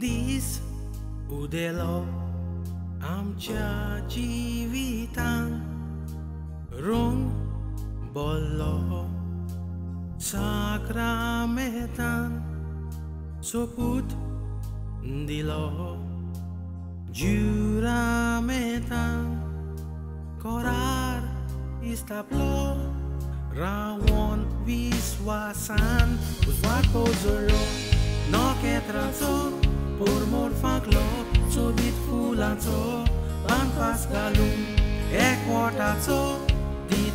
These, oh, they I'm judging. रंग बोल्लो साक्रामेतान सोपूत दिलो जुरामेतान korar istaplo rawon viswasan uswat pozolo no que transo por mor faklo so bit fulanzo ban pascalum e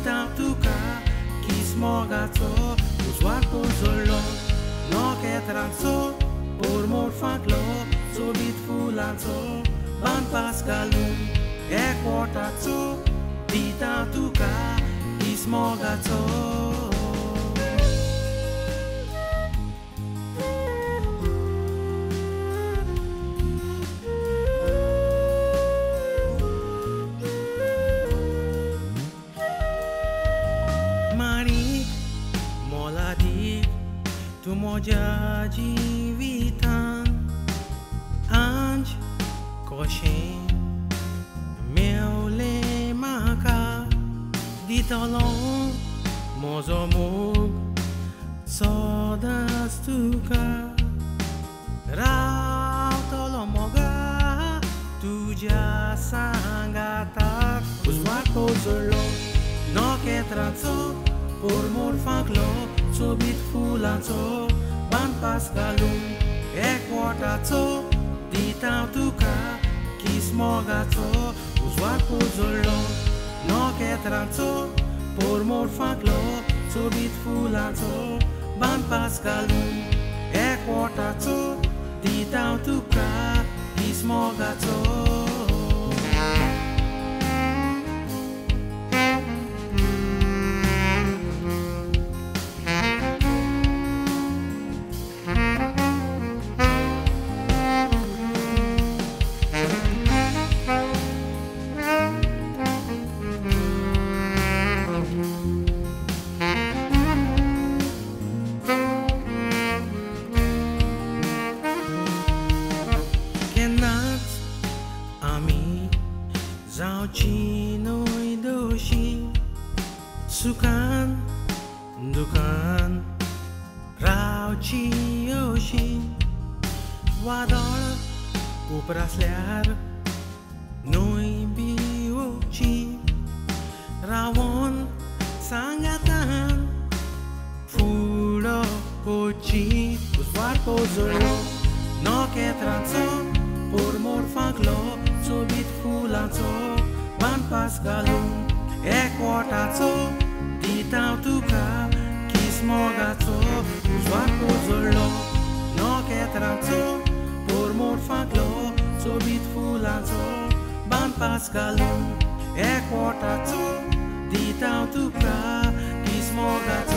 dita tuka kismogazo uswat pozolo no que transo por mor faklo so bit fulanzo ban pascalum e quartazo dita tuka kismogazo moja jivitan Anj, koshin, meule maka Ditolong, mozomug, sodas tuka Rau tolomoga, tuja sangatak Uswat pozolo, no que tranzo Por চবিত ফুল আছো বান পাস গালু এক পট আছো দিতাও তুকা kismog aco Uzvar po zolo No ketranco Por mor faglo Sobit fulaco Ban pascalu E quotaco Ditau tuka Kismog aco noi doshi sukan dukan rao chi yoshi wadar upraslear noi biuchi rawon sangatan Fulo pochi Uswar pozolo No que tranzo Por mor Ban pascalo E quartazo Ditau tuka Kismogazo Uswar pozolo No Por mor faklo So bit Ban pascalo E quartazo Ditau tuka Kismogazo